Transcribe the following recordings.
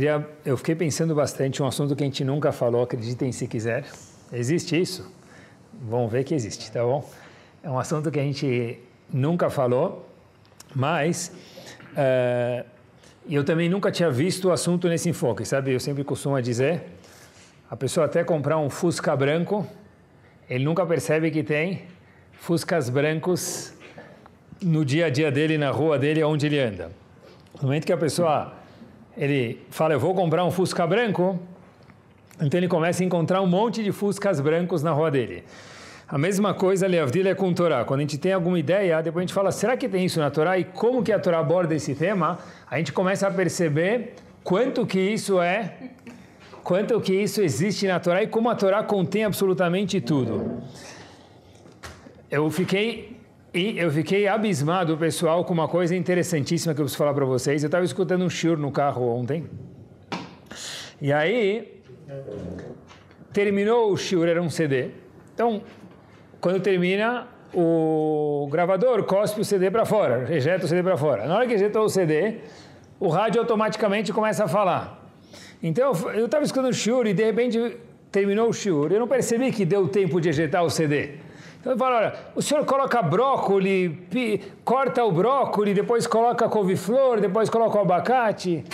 queria, eu fiquei pensando bastante um assunto que a gente nunca falou, acreditem se quiser. Existe isso? Vamos ver que existe, tá bom? É um assunto que a gente nunca falou, mas uh, eu também nunca tinha visto o assunto nesse enfoque, sabe? Eu sempre costumo dizer, a pessoa até comprar um Fusca branco, ele nunca percebe que tem Fuscas brancos no dia a dia dele, na rua dele, onde ele anda. No momento que a pessoa ele fala, eu vou comprar um Fusca branco, então ele começa a encontrar um monte de Fuscas brancos na rua dele. A mesma coisa, Leavdil, é com Torá. Quando a gente tem alguma ideia, depois a gente fala, será que tem isso na Torá? E como que a Torá aborda esse tema? A gente começa a perceber quanto que isso é, quanto que isso existe na Torá e como a Torá contém absolutamente tudo. Eu fiquei e eu fiquei abismado, pessoal, com uma coisa interessantíssima que eu preciso falar para vocês. Eu estava escutando um shiur no carro ontem. E aí, terminou o shiur, era um CD. Então, quando termina, o gravador cospe o CD para fora, rejeta o CD para fora. Na hora que rejetou o CD, o rádio automaticamente começa a falar. Então, eu estava escutando o shiur e de repente terminou o shiur. Eu não percebi que deu tempo de ejetar o CD. Então ele fala, olha, o senhor coloca brócoli, pi, corta o brócoli, depois coloca couve-flor, depois coloca o abacate.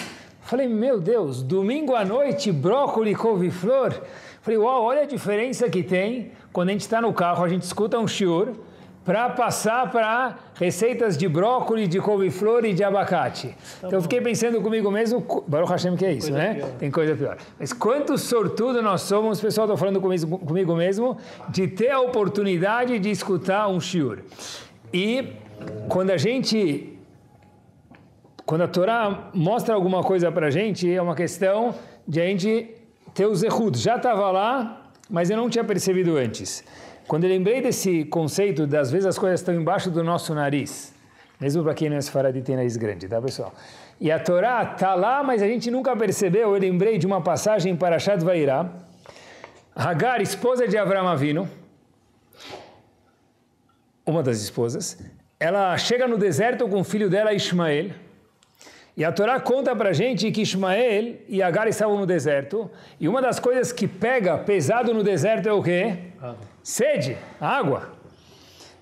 Falei, meu Deus, domingo à noite, brócoli, couve-flor. Falei, uau, olha a diferença que tem quando a gente está no carro, a gente escuta um shiur, para passar para receitas de brócolis, de couve-flor e de abacate. Tá então fiquei pensando comigo mesmo, Baruch Hashem que é isso, né? Pior. Tem coisa pior. Mas quanto sortudo nós somos, pessoal, estou falando comigo, comigo mesmo, de ter a oportunidade de escutar um shiur. E quando a gente, quando a Torá mostra alguma coisa para a gente, é uma questão de a gente ter os erros. Já estava lá, mas eu não tinha percebido antes. Quando eu lembrei desse conceito, das vezes as coisas estão embaixo do nosso nariz, mesmo para quem não é sefaradi tem nariz grande, tá pessoal? E a Torá está lá, mas a gente nunca percebeu. Eu lembrei de uma passagem para Shad Vairá. Hagar, esposa de Avram Avino, uma das esposas, ela chega no deserto com o filho dela, Ismael. E a Torá conta para gente que Ismael e Agar estavam no deserto. E uma das coisas que pega pesado no deserto é o quê? Sede, água.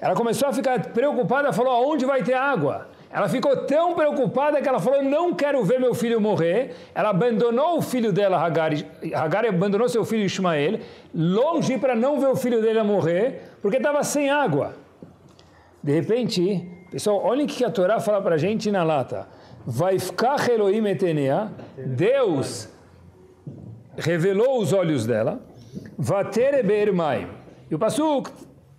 Ela começou a ficar preocupada, falou: aonde vai ter água? Ela ficou tão preocupada que ela falou: não quero ver meu filho morrer. Ela abandonou o filho dela, Hagar. Hagar abandonou seu filho Ismael, longe para não ver o filho dele morrer, porque estava sem água. De repente, pessoal, olhem o que a Torá fala para a gente na lata. Vai ficar Elohim etenea, Deus revelou os olhos dela, vater mai. E o Passuk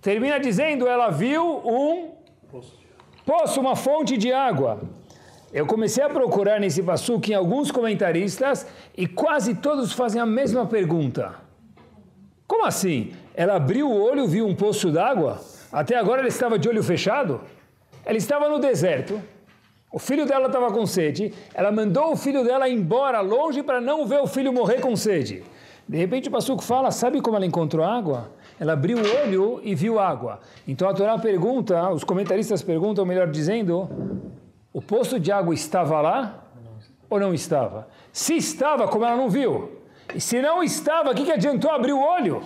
termina dizendo, ela viu um poço, uma fonte de água. Eu comecei a procurar nesse Passuk em alguns comentaristas e quase todos fazem a mesma pergunta. Como assim? Ela abriu o olho, viu um poço d'água? Até agora ela estava de olho fechado? Ela estava no deserto o filho dela estava com sede, ela mandou o filho dela embora longe para não ver o filho morrer com sede. De repente o Passuco fala, sabe como ela encontrou água? Ela abriu o olho e viu água. Então a Torá pergunta, os comentaristas perguntam, melhor dizendo, o poço de água estava lá ou não estava? Se estava, como ela não viu? E se não estava, o que, que adiantou abrir o olho?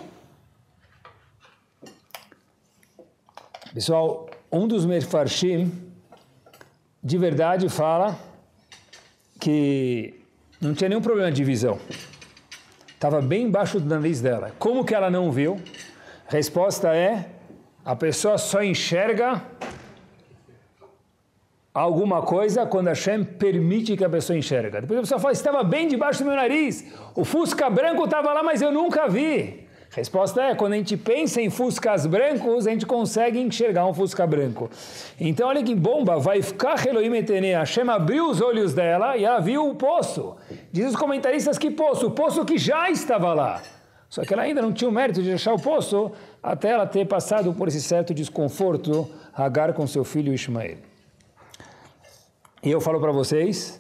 Pessoal, um dos Mefarshim, de verdade fala que não tinha nenhum problema de visão. Estava bem embaixo do nariz dela. Como que ela não viu? Resposta é: a pessoa só enxerga alguma coisa quando a Hashem permite que a pessoa enxerga. Depois a pessoa fala: estava bem debaixo do meu nariz, o fusca branco estava lá, mas eu nunca vi. Resposta é, quando a gente pensa em fuscas brancos, a gente consegue enxergar um fusca branco. Então, olha que bomba, vai ficar Elohim Etene, Hashem abriu os olhos dela e ela viu o poço. Diz os comentaristas que poço? O poço que já estava lá. Só que ela ainda não tinha o mérito de achar o poço até ela ter passado por esse certo desconforto, Hagar com seu filho Ismael. E eu falo para vocês,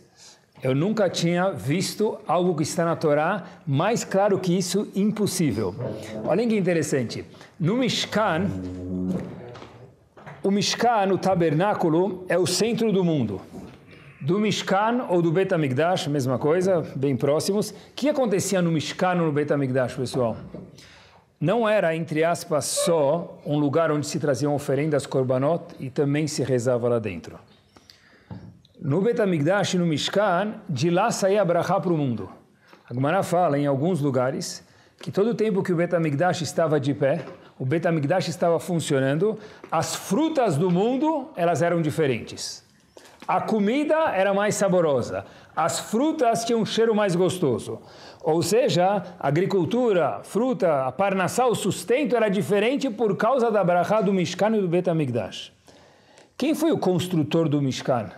eu nunca tinha visto algo que está na Torá mais claro que isso, impossível. Olha que interessante. No Mishkan, o Mishkan, o tabernáculo, é o centro do mundo. do Mishkan ou do Bet HaMikdash, mesma coisa, bem próximos. O que acontecia no Mishkan ou no Bet HaMikdash, pessoal? Não era, entre aspas, só um lugar onde se traziam oferendas korbanot e também se rezava lá dentro. No Bet HaMikdash e no Mishkan, de lá saía a Brachá para o mundo. A Gemara fala em alguns lugares que todo o tempo que o Bet HaMikdash estava de pé, o Bet HaMikdash estava funcionando, as frutas do mundo, elas eram diferentes. A comida era mais saborosa, as frutas tinham um cheiro mais gostoso. Ou seja, a agricultura, fruta, a parnassá, o sustento era diferente por causa da brachá do Mishkan e do Bet HaMikdash. Quem foi o construtor do Mishkan?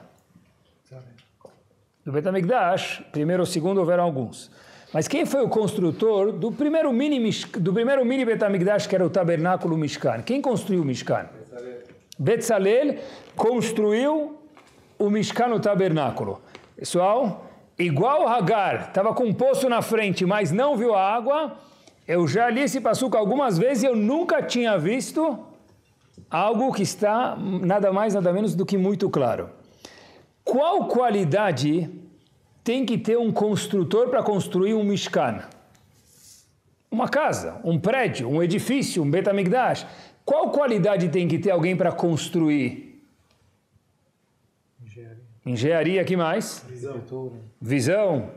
Do Bet HaMikdash, primeiro ou segundo houveram alguns. Mas quem foi o construtor do primeiro mini, do primeiro mini Bet HaMikdash, que era o tabernáculo Mishkan? Quem construiu o Mishkan? Betzalel construiu o Mishkan, o tabernáculo. Pessoal, igual Hagar, estava com um poço na frente, mas não viu a água, eu já li esse passuco algumas vezes e eu nunca tinha visto algo que está nada mais, nada menos do que muito claro. Qual qualidade tem que ter um construtor para construir um Mishkan? Uma casa, um prédio, um edifício, um Betamigdash. Qual qualidade tem que ter alguém para construir? Engenharia. Engenharia, que mais? Visão. Visão.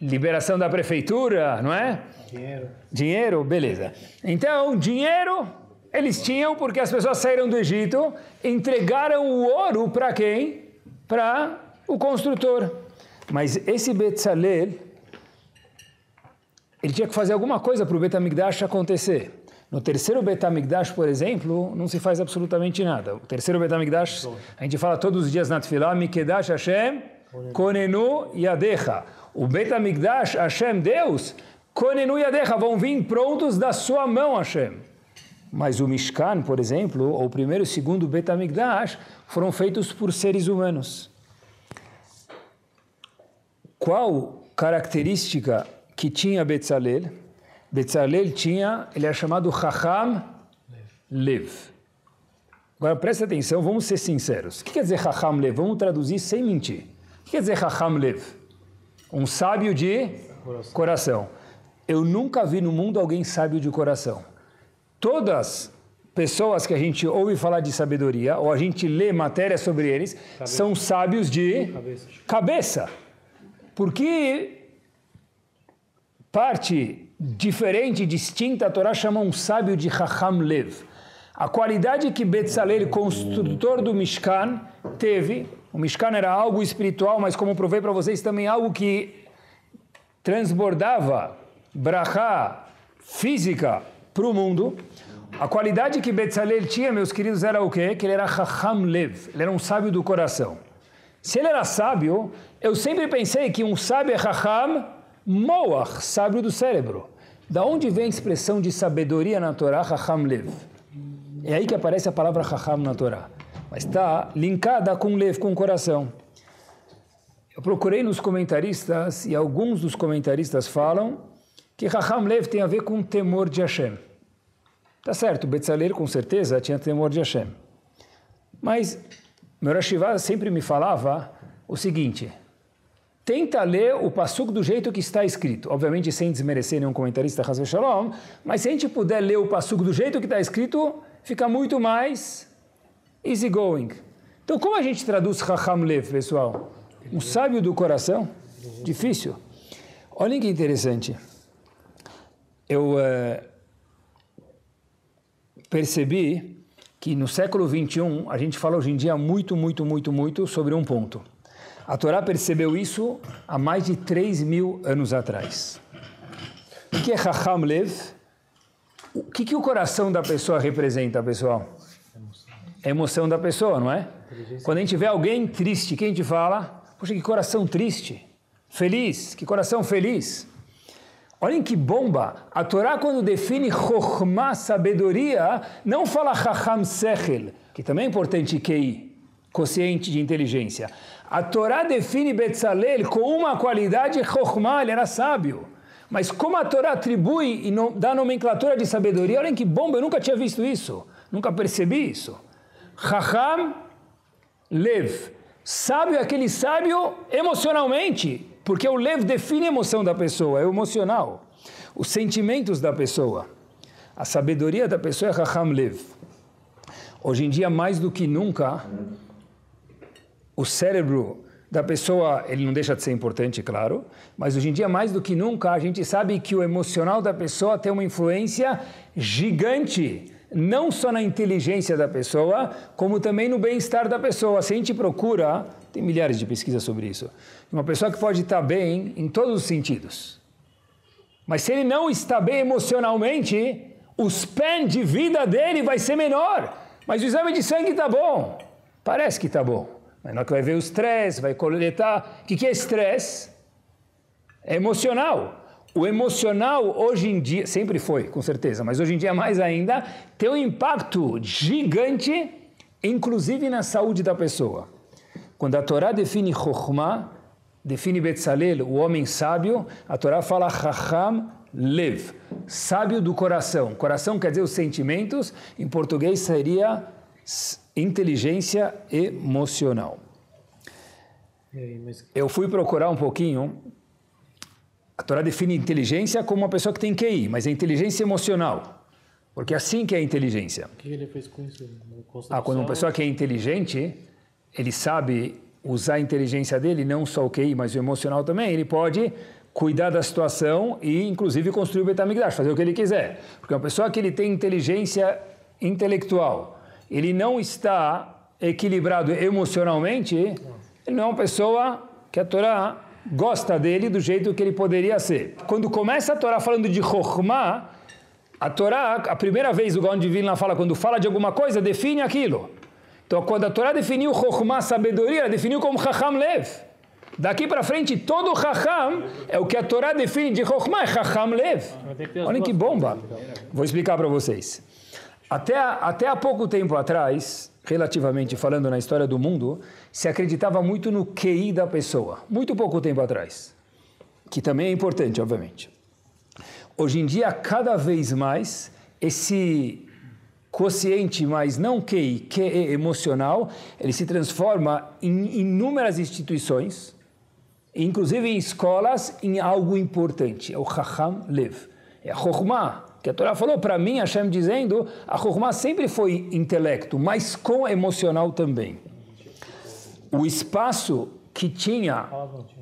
Liberação da prefeitura, não é? Dinheiro. Dinheiro, beleza. Então, dinheiro eles tinham porque as pessoas saíram do Egito, entregaram o ouro para quem? Para o construtor. Mas esse Betzalel, ele tinha que fazer alguma coisa para o Betamigdash acontecer. No terceiro Betamigdash, por exemplo, não se faz absolutamente nada. O terceiro Betamigdash, a gente fala todos os dias na Tfilah, Mikedash Hashem, Konenu Yadecha. O Betamigdash, Hashem, Deus, Konenu Yadecha, vão vir prontos da sua mão, Hashem. Mas o Mishkan, por exemplo, ou o primeiro e o segundo Betamigdash, foram feitos por seres humanos. Qual característica que tinha Betzalel? Betzalel tinha, ele é chamado Chacham Lev. Agora presta atenção, vamos ser sinceros. O que quer dizer Chacham Lev? Vamos traduzir sem mentir. O que quer dizer Chacham Lev? Um sábio de coração. coração. Eu nunca vi no mundo alguém sábio de coração. Todas pessoas que a gente ouve falar de sabedoria, ou a gente lê matéria sobre eles, cabeça. são sábios de cabeça. cabeça. Porque parte diferente, distinta, a Torá chama um sábio de Chacham Lev. A qualidade que Betzalel, construtor do Mishkan, teve, o Mishkan era algo espiritual, mas como provei para vocês, também algo que transbordava brachá física para o mundo. A qualidade que Betzalel tinha, meus queridos, era o quê? Que ele era Chacham Lev, ele era um sábio do coração. Se ele era sábio, eu sempre pensei que um sábio é Chacham Moach, sábio do cérebro. Da onde vem a expressão de sabedoria na Torá, Chacham Lev? É aí que aparece a palavra Chacham na Torá. Mas está linkada com Lev, com o coração. Eu procurei nos comentaristas, e alguns dos comentaristas falam que Chacham Lev tem a ver com temor de Hashem. Tá certo, Betzalel com certeza tinha temor de Hashem. Mas meu Rashiva sempre me falava o seguinte, tenta ler o Passuk do jeito que está escrito. Obviamente sem desmerecer nenhum comentarista, Shalom, mas se a gente puder ler o Passuk do jeito que está escrito, fica muito mais easy going. Então como a gente traduz Chacham Lev, pessoal? Um sábio do coração? Difícil. Olhem que interessante. Eu... Uh, percebi que no século 21 a gente fala hoje em dia muito, muito, muito, muito sobre um ponto. A Torá percebeu isso há mais de 3 mil anos atrás. O que é Chacham Lev? O que, que o coração da pessoa representa, pessoal? É a emoção da pessoa, não é? Quando a gente vê alguém triste, quem te fala? Poxa, que coração triste. Feliz, que coração feliz. Olhem que bomba! A Torá, quando define Chokhmah, sabedoria, não fala Chacham Sechel, que também é importante QI, consciente de inteligência. A Torá define Betzalel com uma qualidade Chokhmah, ele era sábio. Mas como a Torá atribui e dá nomenclatura de sabedoria, olhem que bomba, eu nunca tinha visto isso, nunca percebi isso. Chacham Lev, Sábio é aquele sábio emocionalmente, porque o lev define a emoção da pessoa, é emocional, os sentimentos da pessoa. A sabedoria da pessoa é Raham Lev. Hoje em dia, mais do que nunca, o cérebro da pessoa, ele não deixa de ser importante, claro, mas hoje em dia, mais do que nunca, a gente sabe que o emocional da pessoa tem uma influência gigante, não só na inteligência da pessoa, como também no bem-estar da pessoa. Se a gente procura, tem milhares de pesquisas sobre isso, uma pessoa que pode estar bem em todos os sentidos. Mas se ele não está bem emocionalmente, o span de vida dele vai ser menor. Mas o exame de sangue está bom. Parece que está bom. Mas na hora que vai ver o estresse, vai coletar. O que, que é estresse? É emocional. O emocional, hoje em dia, sempre foi, com certeza, mas hoje em dia mais ainda, tem um impacto gigante, inclusive na saúde da pessoa. Quando a Torá define Chokhmah, define Betzalel, o homem sábio, a Torá fala Chacham Lev, sábio do coração. Coração quer dizer os sentimentos, em português seria inteligência emocional. Eu fui procurar um pouquinho. A Torá define inteligência como uma pessoa que tem QI, mas é inteligência emocional. Porque é assim que é a inteligência. O que ele fez com isso? Ah, quando uma pessoa que é inteligente, ele sabe usar a inteligência dele, não só o QI, mas o emocional também, ele pode cuidar da situação e, inclusive, construir o Betamigdash, fazer o que ele quiser. Porque uma pessoa que ele tem inteligência intelectual, ele não está equilibrado emocionalmente, ele não é uma pessoa que a Torá gosta dele do jeito que ele poderia ser. Quando começa a Torá falando de Chokhmah, a Torá, a primeira vez o Gaon de Vilna fala, quando fala de alguma coisa, define aquilo. Então, quando a Torá definiu Chokhmah, sabedoria, ela definiu como Chacham Lev. Daqui para frente, todo Chacham é o que a Torá define de Chokhmah, é Chacham Lev. Olhem que bomba. Vou explicar para vocês. Até, até há pouco tempo atrás, relativamente falando na história do mundo, se acreditava muito no QI da pessoa. Muito pouco tempo atrás. Que também é importante, obviamente. Hoje em dia, cada vez mais, esse quociente, mas não QI, QE emocional, ele se transforma em inúmeras instituições, inclusive em escolas, em algo importante. É o Chacham Lev. É a Chokhmah, que a Torá falou para mim, Hashem dizendo, a Chokhmah sempre foi intelecto, mas com emocional também. O espaço que tinha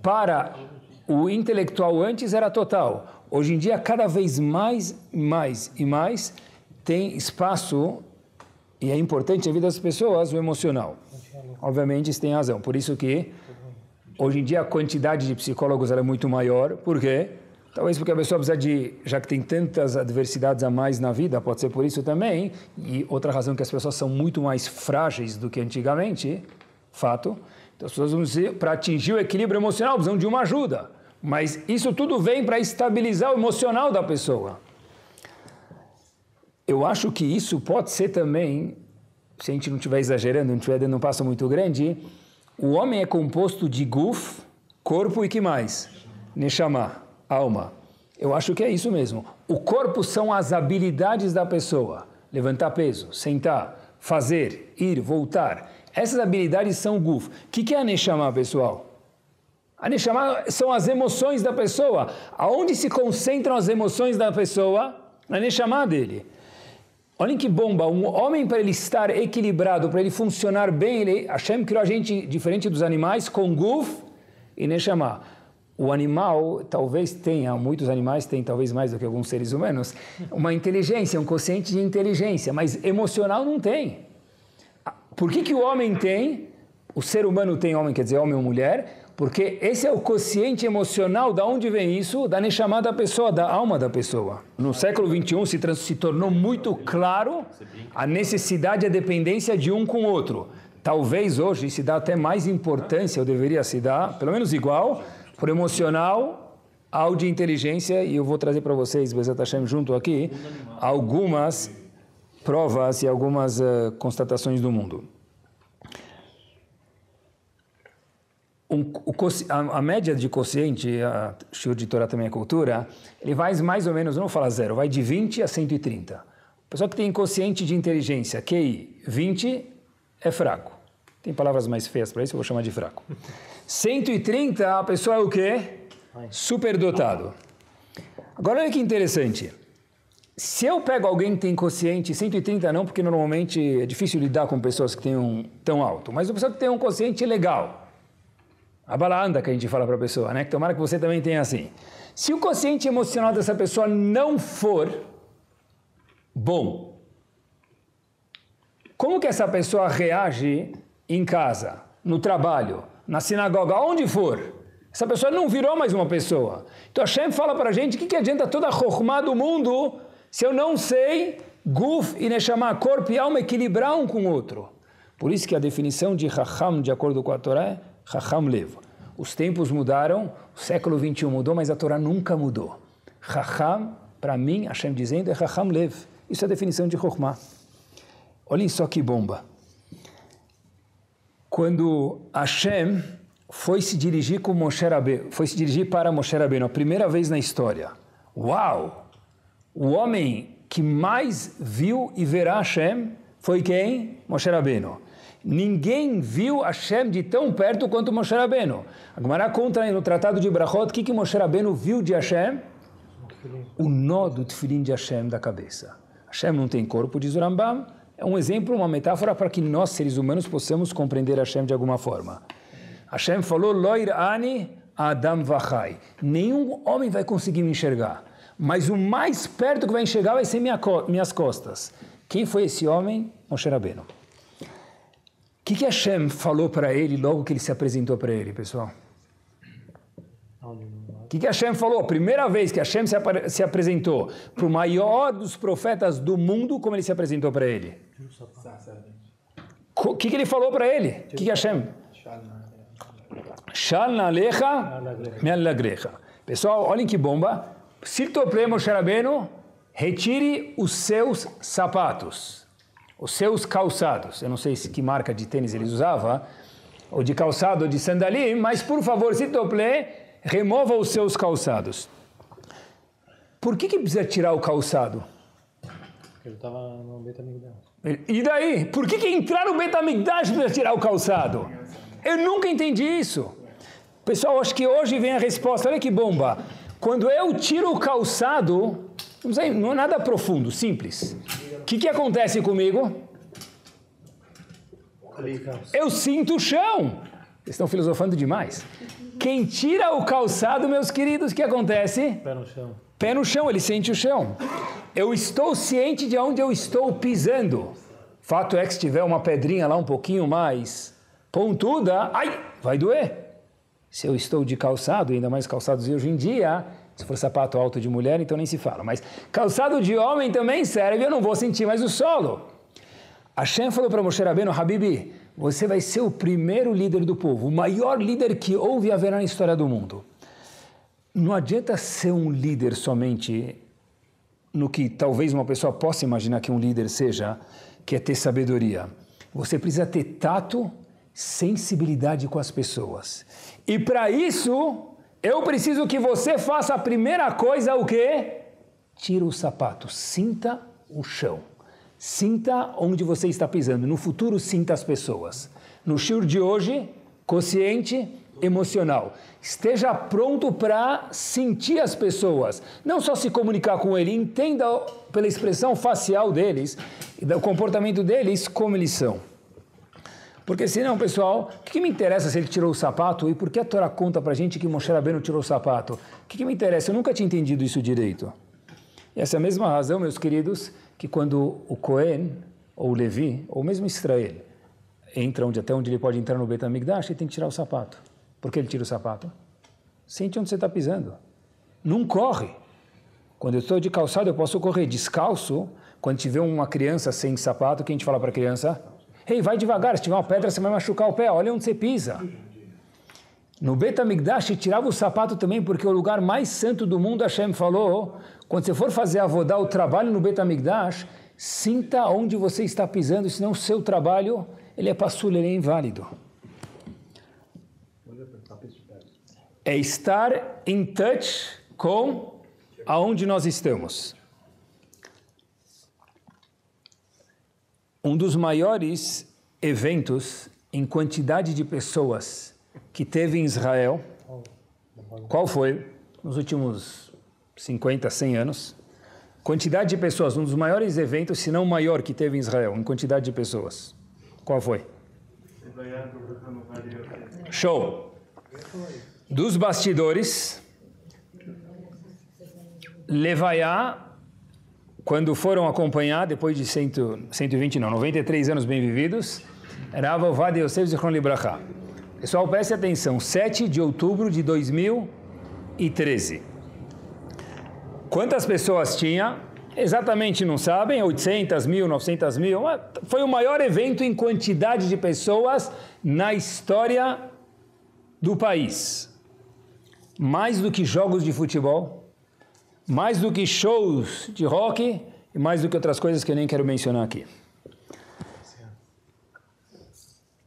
para o intelectual antes era total. Hoje em dia, cada vez mais, mais e mais, tem espaço, e é importante a vida das pessoas, o emocional. Obviamente, isso tem razão. Por isso que, hoje em dia, a quantidade de psicólogos é muito maior. Por quê? Talvez porque a pessoa precisa de, já que tem tantas adversidades a mais na vida, pode ser por isso também. E outra razão que as pessoas são muito mais frágeis do que antigamente, fato. Então as pessoas vão dizer, para atingir o equilíbrio emocional, precisam de uma ajuda. Mas isso tudo vem para estabilizar o emocional da pessoa. Eu acho que isso pode ser também, se a gente não estiver exagerando, não estiver dando um passo muito grande, o homem é composto de guf, corpo e que mais? Neshama alma. Eu acho que é isso mesmo. O corpo são as habilidades da pessoa. Levantar peso, sentar, fazer, ir, voltar. Essas habilidades são guf. O que, é a Neshama, pessoal? A Neshama são as emoções da pessoa. Aonde se concentram as emoções da pessoa? Na Neshama dele. Olhem que bomba, um homem para ele estar equilibrado, para ele funcionar bem, ele, Hashem criou a gente diferente dos animais com guf e Neshama o animal talvez tenha, muitos animais têm talvez mais do que alguns seres humanos, uma inteligência, um consciente de inteligência, mas emocional não tem. Por que, que o homem tem? O ser humano tem homem, quer dizer homem ou mulher, porque esse é o consciente emocional, da onde vem isso? Da neshama da pessoa, da alma da pessoa. No século XXI se, se tornou muito claro a necessidade e a dependência de um com o outro. Talvez hoje se dá até mais importância, ou deveria se dar, pelo menos igual, por emocional ao de inteligência, e eu vou trazer para vocês, Bezat Hashem, junto aqui, algumas provas e algumas uh, constatações do mundo. Um, o, a, a, média de quociente, a Shiur de Torá também é cultura, ele vai mais ou menos, não vou falar zero, vai de 20 a 130. O pessoal que tem quociente de inteligência, QI, 20 é fraco. Tem palavras mais feias para isso, eu vou chamar de fraco. 130, a pessoa é o quê? Superdotado. Agora olha que interessante. Se eu pego alguém que tem consciente, 130 não, porque normalmente é difícil lidar com pessoas que têm um tão alto, mas uma pessoa que tem um consciente legal. A bala anda que a gente fala para a pessoa, né? Que tomara que você também tenha assim. Se o consciente emocional dessa pessoa não for bom, como que essa pessoa reage em casa, no trabalho, na sinagoga, onde for? Essa pessoa não virou mais uma pessoa. Então Hashem fala para a gente, o que, que adianta toda a chokhmah do mundo se eu não sei guf e neshama, corpo e alma, equilibrar um com o outro? Por isso que a definição de Chacham, de acordo com a Torá, é Chacham leva. Os tempos mudaram, o século 21 mudou, mas a Torá nunca mudou. Chacham, para mim, Hashem dizendo, é Chacham lev. Isso é a definição de Chokhmah. Olhem só que bomba. Quando Hashem foi se dirigir com Moshe Rabbeinu, foi se dirigir para Moshe Rabbeinu, a primeira vez na história. Uau! O homem que mais viu e verá Hashem foi quem? Moshe Rabbeinu. Ninguém viu Hashem de tão perto quanto Moshe Rabbeinu. A Gemara conta no Tratado de Brachot o que, que Moshe Rabbeinu viu de Hashem? O nó do tefilim de Hashem da cabeça. Hashem não tem corpo, diz o. É um exemplo, uma metáfora para que nós, seres humanos, possamos compreender Hashem de alguma forma. Hashem falou, Loir ani Adam vachai. Nenhum homem vai conseguir me enxergar. Mas o mais perto que vai enxergar vai ser minha, minhas costas. Quem foi esse homem? Moshe Rabbeinu. Que, que Hashem falou para ele logo que ele se apresentou para ele, pessoal? O que, que Hashem falou? Primeira vez que Hashem se, se apresentou para o maior dos profetas do mundo, como ele se apresentou para ele? O que, que ele falou para ele? O que, que Hashem? Shal nalecha me'alagrecha. Pessoal, olhem que bomba. Sirtople Moshe retire os seus sapatos, os seus calçados. Eu não sei se que marca de tênis eles usavam, ou de calçado ou de sandalim, mas por favor, Sirtople, remova os seus calçados. Por que, que precisa tirar o calçado? Ele estava no Betamigdash. E daí? Por que, que entrar no Betamigdash precisa tirar o calçado? Eu nunca entendi isso. Pessoal, acho que hoje vem a resposta. Olha que bomba. Quando eu tiro o calçado, não é nada profundo, simples. O que, que acontece comigo? Eu sinto o chão. Vocês estão filosofando demais. Quem tira o calçado, meus queridos, o que acontece? Pé no chão. Pé no chão, ele sente o chão. Eu estou ciente de onde eu estou pisando. Fato é que se tiver uma pedrinha lá um pouquinho mais pontuda, ai, vai doer. Se eu estou de calçado, ainda mais calçados hoje em dia, se for sapato alto de mulher, então nem se fala. Mas calçado de homem também serve, eu não vou sentir mais o solo. Hashem falou para Moshe Rabbeinu, Habibi, você vai ser o primeiro líder do povo, o maior líder que houve e haverá na história do mundo. Não adianta ser um líder somente no que talvez uma pessoa possa imaginar que um líder seja, que é ter sabedoria. Você precisa ter tato, sensibilidade com as pessoas. E para isso, eu preciso que você faça a primeira coisa, o quê? Tira o sapato, sinta o chão. Sinta onde você está pisando. No futuro, sinta as pessoas. No shur de hoje, consciente, emocional. Esteja pronto para sentir as pessoas. Não só se comunicar com ele, entenda pela expressão facial deles do comportamento deles como eles são. Porque senão, pessoal, o que, que, me interessa se ele tirou o sapato e por que a Torá conta para gente que Moshe Rabbeinu tirou o sapato? O que, que me interessa? Eu nunca tinha entendido isso direito. E essa é a mesma razão, meus queridos, que quando o Cohen, ou o Levi, ou mesmo Israel, entra onde, até onde ele pode entrar no Beit HaMikdash, ele tem que tirar o sapato. Por que ele tira o sapato? Sente onde você está pisando. Não corre. Quando eu estou de calçado, eu posso correr descalço. Quando tiver uma criança sem sapato, o que a gente fala para a criança? Ei, vai devagar, se tiver uma pedra você vai machucar o pé, olha onde você pisa. No Betamigdash tirava o sapato também, porque o lugar mais santo do mundo, Hashem falou, quando você for fazer a vodá, o trabalho no Betamigdash, sinta onde você está pisando, senão o seu trabalho, ele é passulho, ele é inválido. É estar em touch com aonde nós estamos. Um dos maiores eventos em quantidade de pessoas que teve em Israel? Qual foi? Nos últimos 50, 100 anos. Quantidade de pessoas, um dos maiores eventos, se não o maior que teve em Israel, em quantidade de pessoas. Qual foi? Show. Dos bastidores, Levaiá, quando foram acompanhar, depois de 100, 120, não, 93 anos bem vividos, Rav Ovadia Yosef Zichron Libracha. Pessoal, preste atenção, 7 de outubro de 2013. Quantas pessoas tinha? Exatamente não sabem, 800 mil, 900 mil. Foi o maior evento em quantidade de pessoas na história do país. Mais do que jogos de futebol, mais do que shows de rock e mais do que outras coisas que eu nem quero mencionar aqui.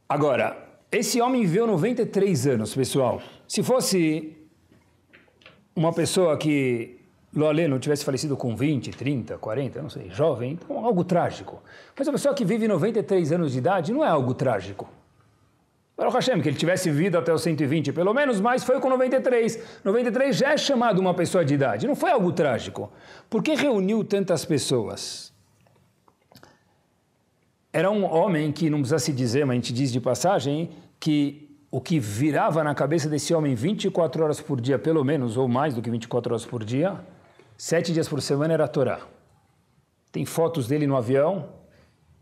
Agora, esse homem viveu 93 anos, pessoal. Se fosse uma pessoa que Loalê não tivesse falecido com 20, 30, 40, não sei, jovem, então algo trágico. Mas a pessoa que vive 93 anos de idade não é algo trágico. Baruch Hashem, que ele tivesse vivido até os 120 pelo menos, mas foi com 93. 93 já é chamado uma pessoa de idade, não foi algo trágico. Por que reuniu tantas pessoas? Era um homem que, não precisa se dizer, mas a gente diz de passagem, que o que virava na cabeça desse homem 24 horas por dia, pelo menos, ou mais do que 24 horas por dia, sete dias por semana era a Torá. Tem fotos dele no avião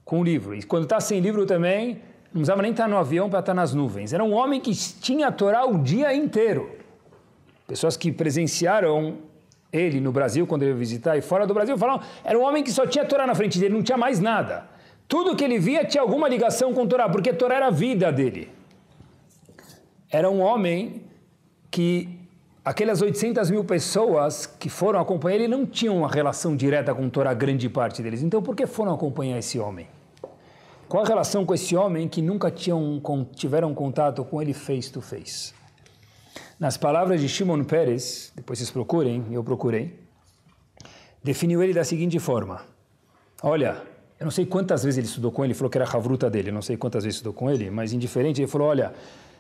com livro. E quando está sem livro também, não precisava nem estar no avião para estar nas nuvens. Era um homem que tinha a Torá o dia inteiro. Pessoas que presenciaram ele no Brasil, quando ele ia visitar, e fora do Brasil, falaram, era um homem que só tinha Torá na frente dele, não tinha mais nada. Tudo que ele via tinha alguma ligação com Torá, porque Torá era a vida dele. Era um homem que aquelas 800 mil pessoas que foram acompanhar ele não tinham uma relação direta com Torá, grande parte deles. Então, por que foram acompanhar esse homem? Qual a relação com esse homem que nunca tinham, tiveram contato com ele face to face? Nas palavras de Shimon Peres, depois vocês procurem, eu procurei, definiu ele da seguinte forma: Olha, eu não sei quantas vezes ele estudou com ele, falou que era a ravruta dele, não sei quantas vezes estudou com ele, mas indiferente, ele falou: Olha,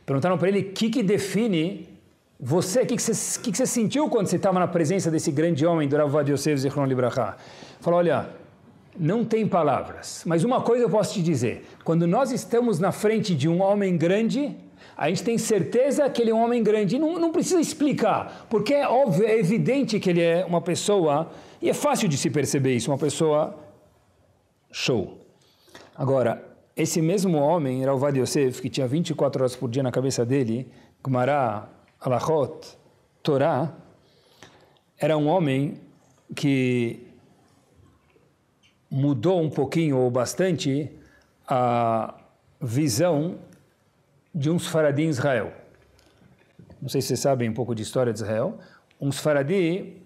perguntaram para ele o que, que define você, o que, que, você, que, que você sentiu quando você estava na presença desse grande homem Rav Yosef Zichron Libraha? Falou: Olha, não tem palavras. Mas uma coisa eu posso te dizer: quando nós estamos na frente de um homem grande, a gente tem certeza que ele é um homem grande. Não, não precisa explicar, porque é óbvio, é evidente que ele é uma pessoa, e é fácil de se perceber isso, uma pessoa show. Agora, esse mesmo homem, Rauvad Yosef, que tinha 24 horas por dia na cabeça dele, Gmará, Alachot, Torá, era um homem que mudou um pouquinho ou bastante a visão de uns Faradi em Israel. Não sei se vocês sabem um pouco de história de Israel. Um Faradi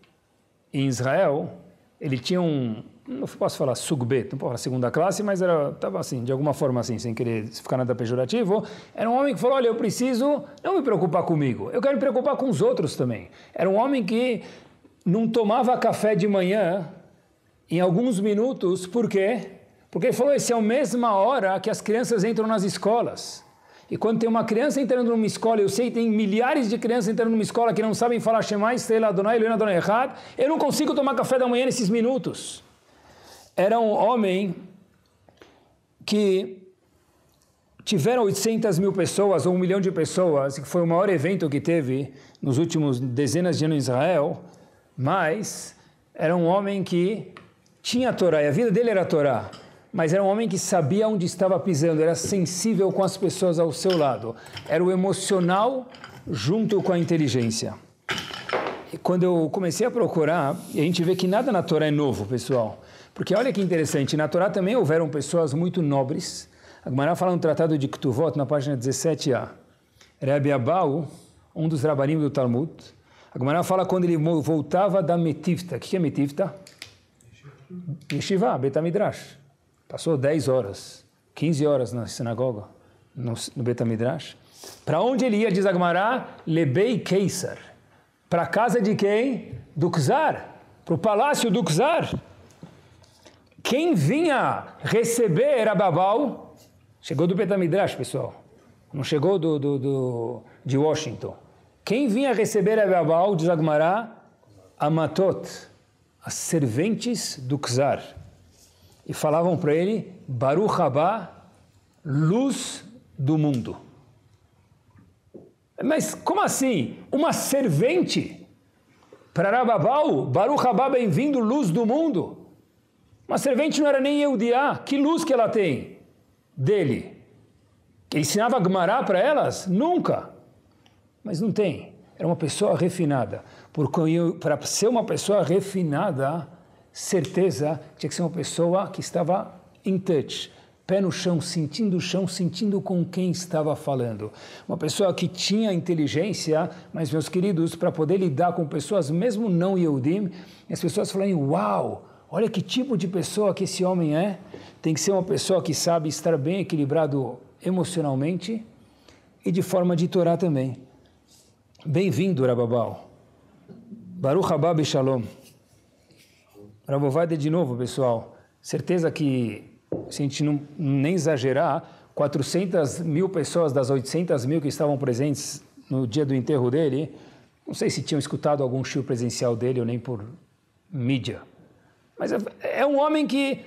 em Israel, ele tinha um, não posso falar sugbet, não posso falar segunda classe, mas era, estava assim, de alguma forma assim, sem querer ficar nada pejorativo. Era um homem que falou, olha, eu preciso não me preocupar comigo, eu quero me preocupar com os outros também. Era um homem que não tomava café de manhã em alguns minutos, por quê? Porque ele falou, essa é a mesma hora que as crianças entram nas escolas. E quando tem uma criança entrando numa escola, eu sei que tem milhares de crianças entrando numa escola que não sabem falar Shema, Estrela, Adonai, Elohim, Adonai, Errad, eu não consigo tomar café da manhã nesses minutos. Era um homem que tiveram 800 mil pessoas ou um milhão de pessoas, que foi o maior evento que teve nos últimos dezenas de anos em Israel, mas era um homem que tinha a Torá, e a vida dele era a Torá, mas era um homem que sabia onde estava pisando, era sensível com as pessoas ao seu lado, era o emocional junto com a inteligência. E quando eu comecei a procurar, a gente vê que nada na Torá é novo, pessoal. Porque olha que interessante, na Torá também houveram pessoas muito nobres. A Gemara fala no Tratado de Ktuvot, na página 17a. Rebbe Abau, um dos rabanim do Talmud, a Gemara fala quando ele voltava da Metivta. O que é Metivta? Yeshiva, Betamidrash. Passou 10 horas, 15 horas na sinagoga, no, no Betamidrash. Para onde ele ia, diz Agmará? Lebei Keisar. Para a casa de quem? Do Czar. Para o palácio do Czar. Quem vinha receber era Babal. Chegou do Betamidrash, pessoal. não chegou do, do, do de Washington. Quem vinha receber Ababal, diz Agmará, Amatot, as serventes do Czar. E falavam para ele, Baruch Haba, luz do mundo. Mas como assim? Uma servente para Rababal, Baruch Haba, bem-vindo, luz do mundo. Uma servente não era nem Eudiá, que luz que ela tem dele? Que ensinava Gmará para elas? Nunca. Mas não tem. Era uma pessoa refinada. Para ser uma pessoa refinada, certeza tinha que ser uma pessoa que estava in touch, pé no chão, sentindo o chão, sentindo com quem estava falando. Uma pessoa que tinha inteligência, mas, meus queridos, para poder lidar com pessoas, mesmo não Yehudim, as pessoas falam, uau, olha que tipo de pessoa que esse homem é. Tem que ser uma pessoa que sabe estar bem equilibrado emocionalmente e de forma de Torá também. Bem-vindo, Rababal. Baruch Haba Shalom. Rabovada de novo, pessoal. Certeza que, se a gente não nem exagerar, 400 mil pessoas das 800 mil que estavam presentes no dia do enterro dele, não sei se tinham escutado algum show presencial dele ou nem por mídia. Mas é, é um homem que,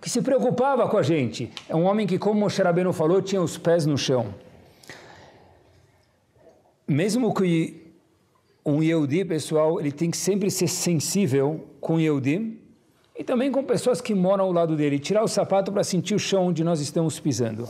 que se preocupava com a gente. É um homem que, como Moshe Rabbeinu falou, tinha os pés no chão mesmo que um Yehudi, pessoal, ele tem que sempre ser sensível com Yehudi e também com pessoas que moram ao lado dele, tirar o sapato para sentir o chão onde nós estamos pisando.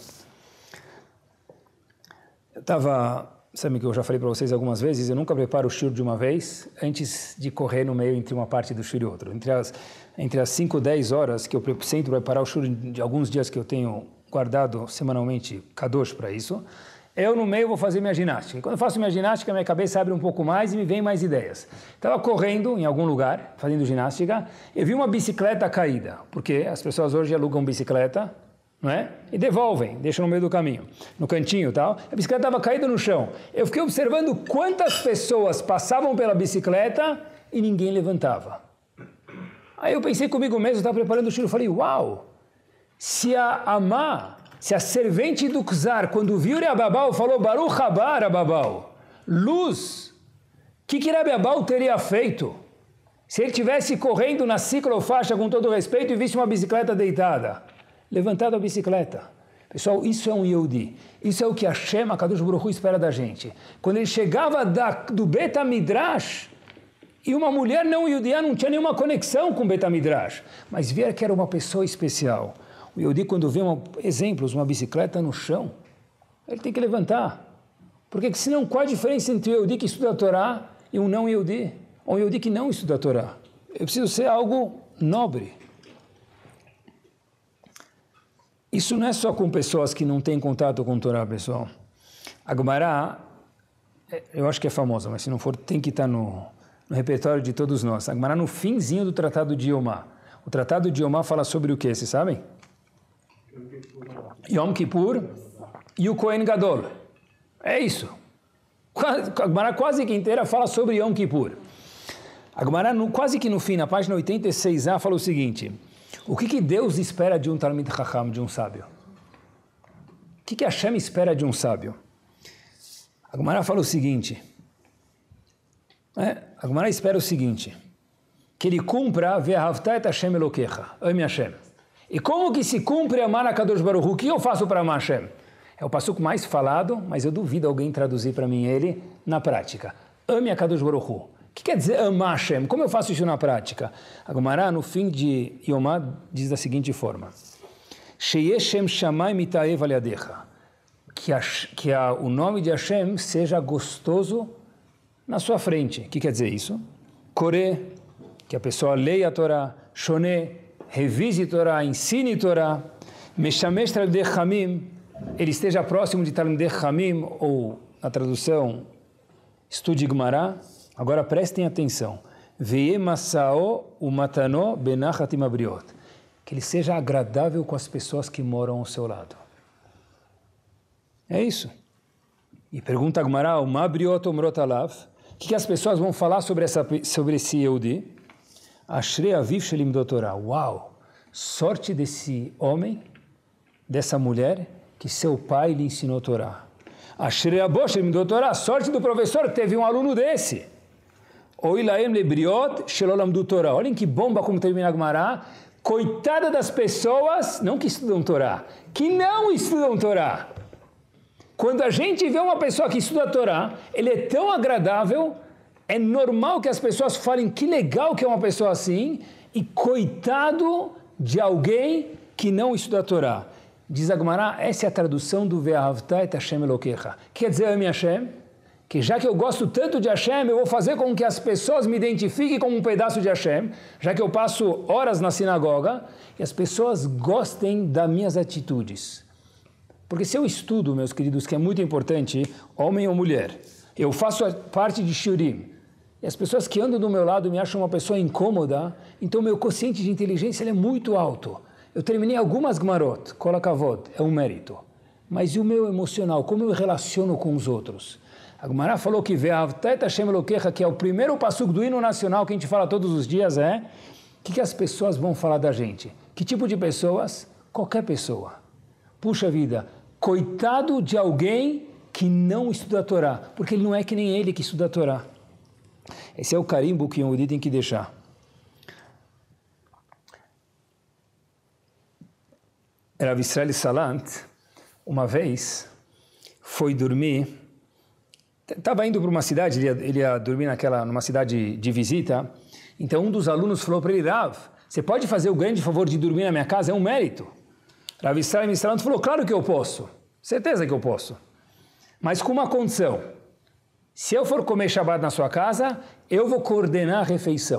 Eu estava, sabe que eu já falei para vocês algumas vezes, eu nunca preparo o shur de uma vez antes de correr no meio entre uma parte do shur e outro. Entre as, entre as 5 e 10 horas que eu sempre preparar o shur de alguns dias que eu tenho guardado semanalmente kadosh para isso, eu no meio vou fazer minha ginástica. Quando eu faço minha ginástica, minha cabeça abre um pouco mais e me vem mais ideias. Estava correndo em algum lugar, fazendo ginástica, e vi uma bicicleta caída, porque as pessoas hoje alugam bicicleta, não é? E devolvem, deixam no meio do caminho, no cantinho e tal. A bicicleta estava caída no chão. Eu fiquei observando quantas pessoas passavam pela bicicleta e ninguém levantava. Aí eu pensei comigo mesmo, estava preparando o estilo, falei, uau, se a Amá se a servente do Czar, quando viu Rababal, falou Baruch Haba Rababal, luz, o que, que Rababal teria feito? Se ele tivesse correndo na ciclofaixa com todo respeito e visse uma bicicleta deitada, levantado a bicicleta. Pessoal, isso é um Yehudi. Isso é o que a Shema Kadosh Baruch Hu espera da gente. Quando ele chegava da, do Beta Midrash, e uma mulher não Yehudiá não tinha nenhuma conexão com Beta Midrash, mas via que era uma pessoa especial. O Yehudi, quando vê uma, exemplos, uma bicicleta no chão, ele tem que levantar. Porque senão, qual a diferença entre o Yehudi que estuda a Torá e um não Yehudi? Ou um Yehudi que não estuda a Torá? Eu preciso ser algo nobre. Isso não é só com pessoas que não têm contato com a Torá, pessoal. A Gemara, é, eu acho que é famosa, mas se não for, tem que estar no, no repertório de todos nós. A Gemara, no finzinho do Tratado de Yomá. O Tratado de Yomá fala sobre o que, vocês sabem? Yom Kippur e o Kohen Gadol. É isso. A Gemara quase que inteira fala sobre Yom Kippur. A Gemara quase que no fim, na página 86a, fala o seguinte, o que, que Deus espera de um Talmud Chacham, de um sábio? O que, que Hashem espera de um sábio? A Gemara fala o seguinte, é, a Gemara espera o seguinte, que ele cumpra Ve'ahavta et Hashem Elokecha, ame Hashem. E como que se cumpre amar a Kadosh Baruch O que eu faço para amar Hashem? É o passuco mais falado, mas eu duvido alguém traduzir para mim ele na prática. Ame a Kadosh Baruch O que quer dizer amar Hashem? Como eu faço isso na prática? A Gemara, no fim de Yomá, diz da seguinte forma. Que, a, que a, o nome de Hashem seja gostoso na sua frente. O que quer dizer isso? Kore, que a pessoa leia a Torá. Shone, revise Torá, ensine Torá, Meshamesh Talmidei Hamim, ele esteja próximo de Talmidei Hamim, ou, na tradução, estude Gmará. Agora prestem atenção. Que ele seja agradável com as pessoas que moram ao seu lado. É isso. E pergunta Gmará, o o que, que as pessoas vão falar sobre, essa, sobre esse Yehudi? Ashrei Aviv Shelim Doutorá. Uau! Sorte desse homem, dessa mulher, que seu pai lhe ensinou a Torá. Ashrei Aboshem me Torá. A sorte do professor teve um aluno desse. Oilaem lebriot shelolam do Torá. Olhem que bomba como termina a Gemara. Coitada das pessoas, não que estudam Torá, que não estudam Torá. Quando a gente vê uma pessoa que estuda Torá, ele é tão agradável, é normal que as pessoas falem que legal que é uma pessoa assim, e coitado de alguém que não estuda a Torá. Diz Agmará, essa é a tradução do Ve'ahavta et Hashem Elokecha. Quer dizer, Ami Hashem, que já que eu gosto tanto de Hashem, eu vou fazer com que as pessoas me identifiquem como um pedaço de Hashem, já que eu passo horas na sinagoga, e as pessoas gostem das minhas atitudes. Porque se eu estudo, meus queridos, que é muito importante, homem ou mulher, eu faço parte de Shurim, e as pessoas que andam do meu lado me acham uma pessoa incômoda, então meu consciente de inteligência é muito alto. Eu terminei algumas Gmarot, Kolakavod, é um mérito. Mas e o meu emocional, como eu relaciono com os outros? A Gemara falou que Ve'avtet Hashem Elokecha, que é o primeiro passuco do hino nacional que a gente fala todos os dias, é o que, que as pessoas vão falar da gente? Que tipo de pessoas? Qualquer pessoa. Puxa vida, coitado de alguém que não estuda a Torá, porque ele não é que nem ele que estuda a Torá. Esse é o carimbo que o Yehudi tem que deixar. Rav Israel Salant, uma vez, foi dormir, estava indo para uma cidade, ele ia, ele ia, dormir naquela, numa cidade de visita, então um dos alunos falou para ele, Rav, você pode fazer o grande favor de dormir na minha casa? É um mérito. Rav Israel Salant falou, claro que eu posso, certeza que eu posso, mas com uma condição, se eu for comer Shabbat na sua casa, eu vou coordenar a refeição.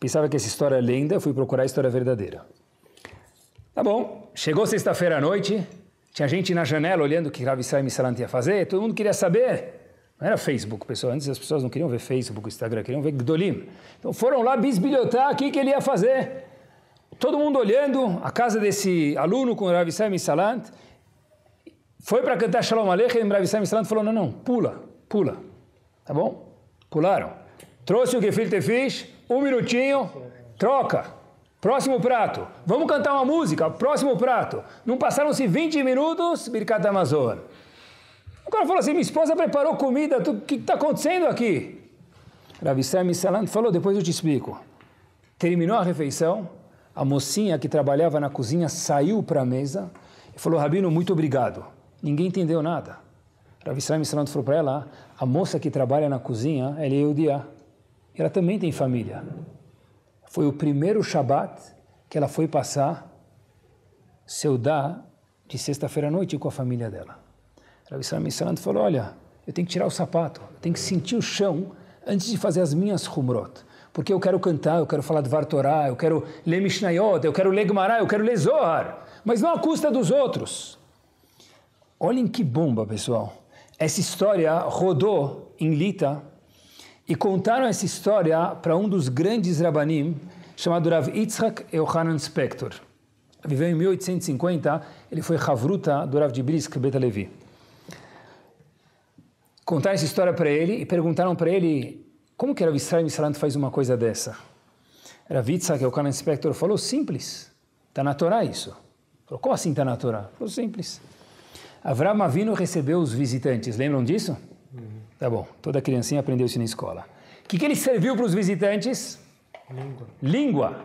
Pensava que essa história é lenda, fui procurar a história verdadeira. Tá bom, chegou sexta-feira à noite, tinha gente na janela olhando o que Rav Israel Misalant ia fazer, todo mundo queria saber. Não era Facebook, pessoal. Antes as pessoas não queriam ver Facebook, Instagram, queriam ver Gdolim. Então foram lá bisbilhotar o que, que ele ia fazer. Todo mundo olhando a casa desse aluno com Rav Israel Misalant. Foi para cantar Shalom Aleichem, Rav Israel Misalant falou, não, não, pula, pula. Tá bom? Pularam. Trouxe o gefilte fish, um minutinho, troca. Próximo prato. Vamos cantar uma música. Próximo prato. Não passaram-se 20 minutos, Birkat Amazon. O cara falou assim: minha esposa preparou comida, o que está acontecendo aqui? Rav Salant falou: depois eu te explico. Terminou a refeição, a mocinha que trabalhava na cozinha saiu para a mesa e falou: Rabino, muito obrigado. Ninguém entendeu nada. Rav Israel falou para ela: a moça que trabalha na cozinha, ela é Eudia. Ela também tem família. Foi o primeiro Shabat que ela foi passar seu dá de sexta-feira à noite com a família dela. Rav Israel falou, olha, eu tenho que tirar o sapato, eu tenho que sentir o chão antes de fazer as minhas humrot. Porque eu quero cantar, eu quero falar de Vartorá, eu quero ler Mishnayot, eu quero ler Gemara, eu quero ler Zohar, mas não à custa dos outros. Olhem que bomba, pessoal. Essa história rodou em Lita, e contaram essa história para um dos grandes rabanim, chamado Rav Yitzhak Yohanan Spector. Viveu em 1850, ele foi Havruta do Rav de Brisk Betalevi. Contaram essa história para ele e perguntaram para ele como que Rav Israel Misalant faz uma coisa dessa. Rav Yitzhak Yohanan Spector falou, simples, está na Torá isso. Falou, como assim está na Torá? Falou, simples. Avram Avinu recebeu os visitantes, lembram disso? Tá bom, toda criancinha aprendeu isso na escola. O que, que ele serviu para os visitantes? Língua. Língua.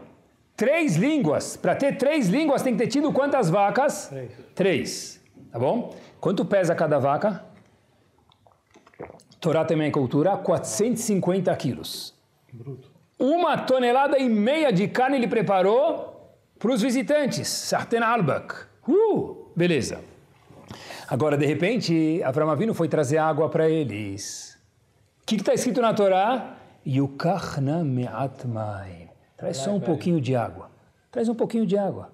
Três línguas. Para ter três línguas tem que ter tido quantas vacas? Três. Três. Tá bom? Quanto pesa cada vaca? Torá também é cultura, 450 quilos. Bruto. Uma tonelada e meia de carne ele preparou para os visitantes. Sarten Albak. Uh, beleza. Agora, de repente, Avram Avinu foi trazer água para eles. O que está escrito na Torá? Yukachna me'at. Traz só um pouquinho de água. Traz um pouquinho de água.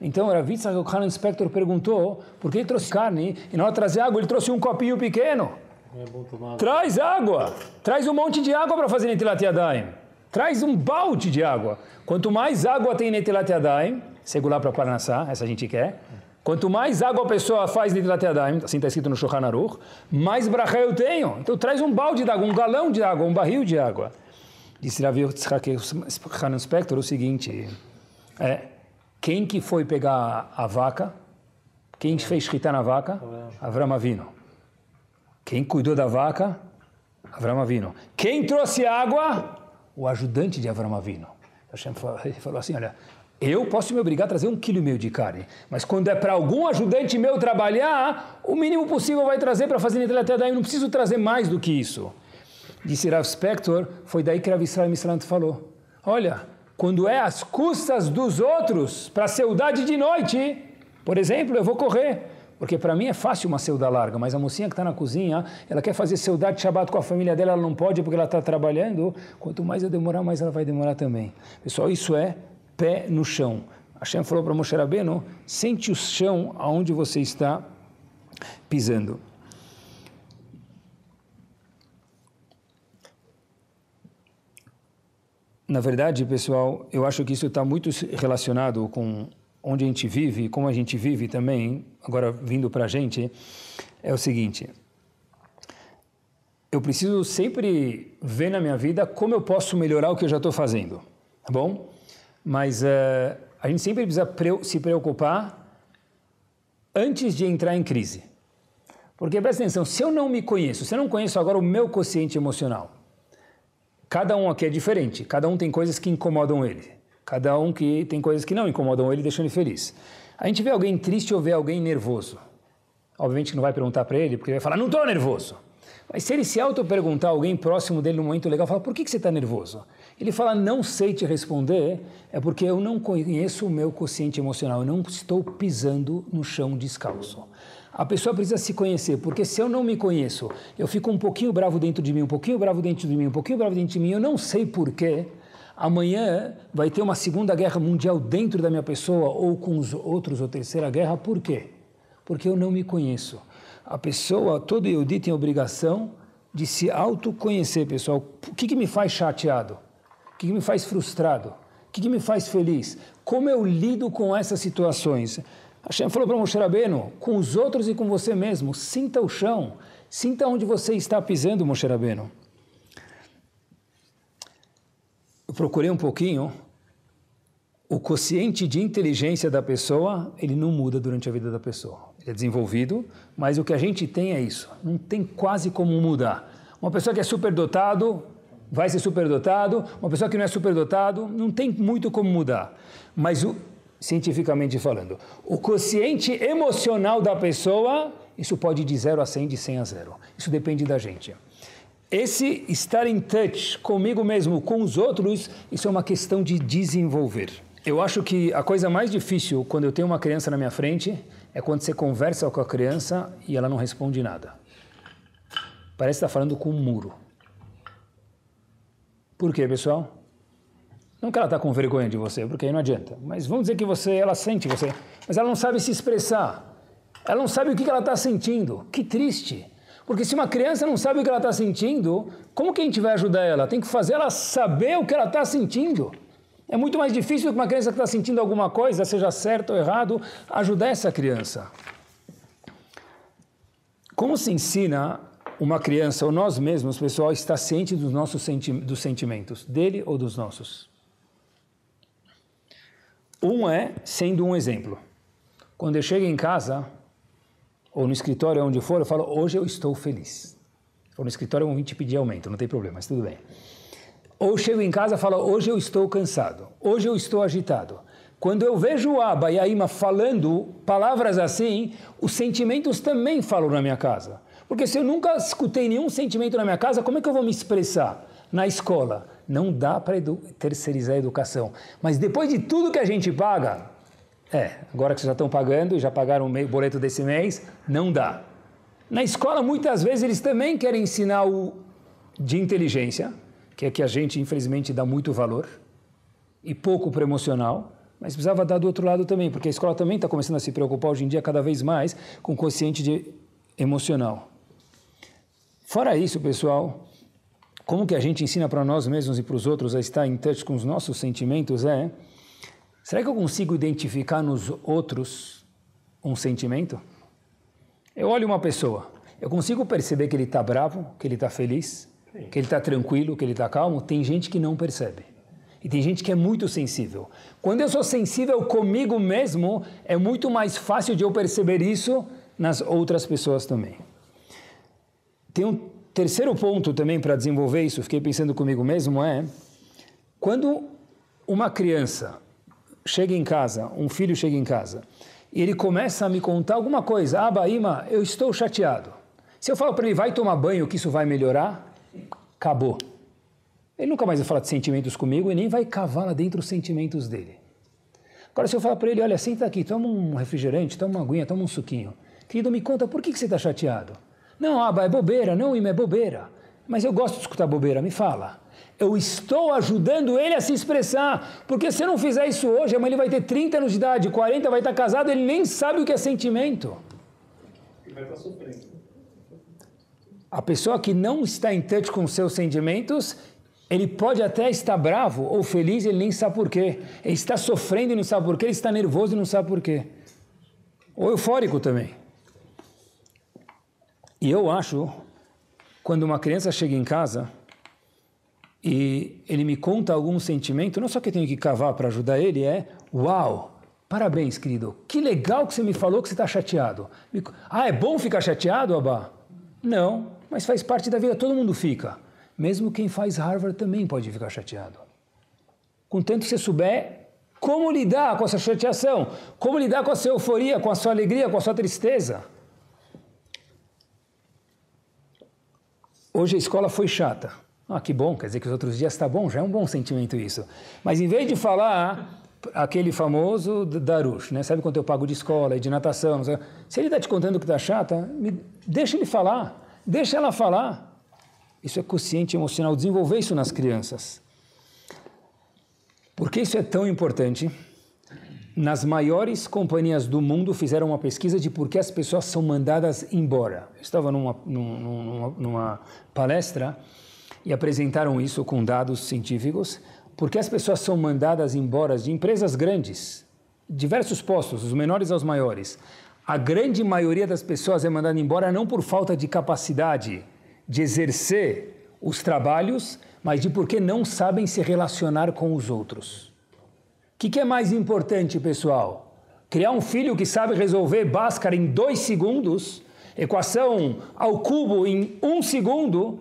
Então, Ravitsa Yochanan Spector perguntou por que ele trouxe carne e na hora de trazer água ele trouxe um copinho pequeno. É. Traz água. Traz um monte de água para fazer Netilat Yadayim. Traz um balde de água. Quanto mais água tem Netilat Yadayim, segurar para Parnassá, essa a gente quer. Quanto mais água a pessoa faz Netilat Yadayim, assim está escrito no Shulchan Aruch, mais brachá eu tenho. Então traz um balde de água, um galão de água, um barril de água. Disse Rav Yitzhak Hanan Spector o seguinte, é, quem que foi pegar a vaca Quem fez shkita na vaca? Avram Avino. Quem cuidou da vaca? Avram Avino. Quem trouxe água? O ajudante de Avram Avino. Hashem falou assim, olha, eu posso me obrigar a trazer um quilo e meio de carne, mas quando é para algum ajudante meu trabalhar, o mínimo possível vai trazer para fazer daí, eu não preciso trazer mais do que isso. Disse Rav Spector, foi daí que Rav Israel falou, olha, quando é às custas dos outros, para saudade de noite, por exemplo, eu vou correr, porque para mim é fácil uma seuda larga, mas a mocinha que está na cozinha, ela quer fazer saudade de Shabbat com a família dela, ela não pode porque ela está trabalhando. Quanto mais eu demorar, mais ela vai demorar também. Pessoal, isso é pé no chão. Hashem falou para Moshe Rabbeinu, sente o chão aonde você está pisando. Na verdade, pessoal, eu acho que isso está muito relacionado com onde a gente vive, como a gente vive também, agora vindo para a gente, é o seguinte. Eu preciso sempre ver na minha vida como eu posso melhorar o que eu já estou fazendo, tá bom? Mas uh, a gente sempre precisa se preocupar antes de entrar em crise. Porque presta atenção, se eu não me conheço, se eu não conheço agora o meu consciente emocional, cada um aqui é diferente, cada um tem coisas que incomodam ele. Cada um que tem coisas que não incomodam ele e deixam ele feliz. A gente vê alguém triste ou vê alguém nervoso. Obviamente que não vai perguntar para ele, porque ele vai falar, não estou nervoso. Mas se ele se auto-perguntar alguém próximo dele num momento legal, fala, por que, que você está nervoso? Ele fala, não sei te responder, é porque eu não conheço o meu consciente emocional, eu não estou pisando no chão descalço. A pessoa precisa se conhecer, porque se eu não me conheço, eu fico um pouquinho bravo dentro de mim, um pouquinho bravo dentro de mim, um pouquinho bravo dentro de mim, eu não sei porquê, amanhã vai ter uma segunda guerra mundial dentro da minha pessoa ou com os outros, ou terceira guerra, por quê? Porque eu não me conheço. A pessoa, todo Yehudi tem a obrigação de se autoconhecer, pessoal. O que, que me faz chateado? Que, que me faz frustrado? O que, que me faz feliz? Como eu lido com essas situações? Hashem falou para Moshe Rabbeinu, com os outros e com você mesmo, sinta o chão, sinta onde você está pisando, Moshe Rabbeinu eu procurei um pouquinho, o quociente de inteligência da pessoa, ele não muda durante a vida da pessoa. Ele é desenvolvido, mas o que a gente tem é isso. Não tem quase como mudar. Uma pessoa que é superdotado vai ser superdotado, uma pessoa que não é superdotado não tem muito como mudar. Mas o, cientificamente falando, o quociente emocional da pessoa, isso pode ir de 0 a 100, de 100 a 0. Isso depende da gente. Esse estar em touch comigo mesmo, com os outros, isso é uma questão de desenvolver. Eu acho que a coisa mais difícil quando eu tenho uma criança na minha frente é quando você conversa com a criança e ela não responde nada. Parece estar falando com um muro. Por quê, pessoal? Não que ela está com vergonha de você, porque aí não adianta. Mas vamos dizer que você, ela sente você, mas ela não sabe se expressar. Ela não sabe o que ela está sentindo. Que triste. Porque se uma criança não sabe o que ela está sentindo, como que a gente vai ajudar ela? Tem que fazer ela saber o que ela está sentindo. É muito mais difícil que uma criança que está sentindo alguma coisa, seja certo ou errado, ajudar essa criança. Como se ensina uma criança, ou nós mesmos, pessoal, a estar ciente dos nossos senti dos sentimentos, dele ou dos nossos? Um é sendo um exemplo. Quando eu chego em casa, ou no escritório, onde for, eu falo, hoje eu estou feliz. Ou no escritório eu vou te pedir aumento, não tem problema, mas tudo bem. Ou chego em casa e falo, hoje eu estou cansado, hoje eu estou agitado. Quando eu vejo o Abba e a Ima falando palavras assim, os sentimentos também falam na minha casa. Porque se eu nunca escutei nenhum sentimento na minha casa, como é que eu vou me expressar? Na escola. Não dá para terceirizar a educação. Mas depois de tudo que a gente paga, é, agora que vocês já estão pagando, já pagaram o boleto desse mês, não dá. Na escola, muitas vezes, eles também querem ensinar o de inteligência, que é que a gente, infelizmente, dá muito valor, e pouco para emocional, mas precisava dar do outro lado também, porque a escola também está começando a se preocupar hoje em dia cada vez mais com o consciente de emocional. Fora isso, pessoal, como que a gente ensina para nós mesmos e para os outros a estar em touch com os nossos sentimentos é Será que eu consigo identificar nos outros um sentimento? Eu olho uma pessoa, eu consigo perceber que ele está bravo, que ele está feliz, Sim. que ele está tranquilo, que ele está calmo? Tem gente que não percebe. E tem gente que é muito sensível. Quando eu sou sensível comigo mesmo, é muito mais fácil de eu perceber isso nas outras pessoas também. Tem um terceiro ponto também para desenvolver isso, fiquei pensando comigo mesmo, é quando uma criança chega em casa, um filho chega em casa, e ele começa a me contar alguma coisa, Aba, Ima, eu estou chateado. Se eu falo para ele, vai tomar banho, que isso vai melhorar, acabou. Ele nunca mais vai falar de sentimentos comigo e nem vai cavar lá dentro os sentimentos dele. Agora, se eu falar para ele, olha, senta aqui, toma um refrigerante, toma uma aguinha, toma um suquinho. Querido, me conta, por que, que você está chateado? Não, Aba, é bobeira. Não, Ima, é bobeira. Mas eu gosto de escutar bobeira, me fala. Eu estou ajudando ele a se expressar. Porque se eu não fizer isso hoje, amanhã ele vai ter 30 anos de idade, 40, vai estar casado, ele nem sabe o que é sentimento. E vai estar sofrendo. A pessoa que não está em touch com seus sentimentos, ele pode até estar bravo ou feliz, ele nem sabe por quê. Ele está sofrendo e não sabe por quê, ele está nervoso e não sabe por quê. Ou eufórico também. E eu acho, quando uma criança chega em casa e ele me conta algum sentimento, não só que eu tenho que cavar para ajudar ele, é uau, parabéns, querido, que legal que você me falou que você está chateado. Ah, é bom ficar chateado, Abá? Não, mas faz parte da vida, todo mundo fica. Mesmo quem faz Harvard também pode ficar chateado. Contanto que você souber como lidar com essa chateação, como lidar com a sua euforia, com a sua alegria, com a sua tristeza. Hoje a escola foi chata. Ah, que bom, quer dizer que os outros dias está bom, já é um bom sentimento isso. Mas em vez de falar aquele famoso Darush, né? sabe quanto eu pago de escola e de natação? Se ele está te contando que está chata, me, deixa ele falar. Deixa ela falar. Isso é consciente emocional. Desenvolver isso nas crianças. Por que isso é tão importante? Nas maiores companhias do mundo fizeram uma pesquisa de por que as pessoas são mandadas embora. Eu estava numa, numa, numa palestra e apresentaram isso com dados científicos. Por que as pessoas são mandadas embora de empresas grandes, diversos postos, os menores aos maiores? A grande maioria das pessoas é mandada embora não por falta de capacidade de exercer os trabalhos, mas de porque não sabem se relacionar com os outros. O que, que, é mais importante, pessoal? Criar um filho que sabe resolver Bhaskara em dois segundos, equação ao cubo em um segundo.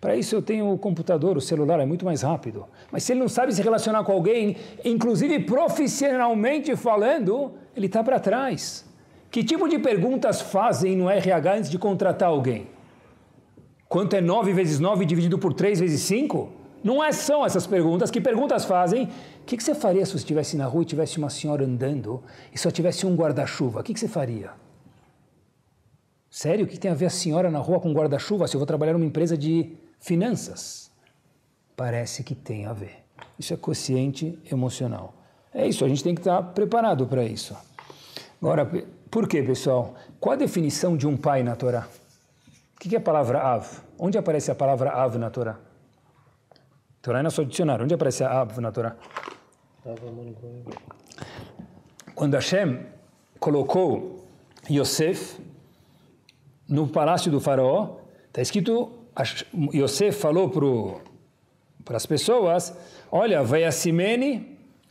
Para isso eu tenho o computador, o celular, é muito mais rápido. Mas se ele não sabe se relacionar com alguém, inclusive profissionalmente falando, ele está para trás. Que tipo de perguntas fazem no RH antes de contratar alguém? Quanto é 9 vezes 9 dividido por 3 vezes 5? Não é, são essas perguntas. Que perguntas fazem? O que, que você faria se você estivesse na rua e tivesse uma senhora andando e só tivesse um guarda-chuva? O que, que você faria? Sério? O que tem a ver a senhora na rua com guarda-chuva se eu vou trabalhar numa empresa de finanças? Parece que tem a ver. Isso é consciente emocional. É isso, a gente tem que estar preparado para isso. Agora, por quê, pessoal? Qual a definição de um pai na Torá? O que é a palavra Av? Onde aparece a palavra Av na Torá? Torá é nosso dicionário. Onde aparece a Av na Torá? Quando Hashem colocou Yosef no palácio do faraó, está escrito, Yosef falou para as pessoas, olha, vai a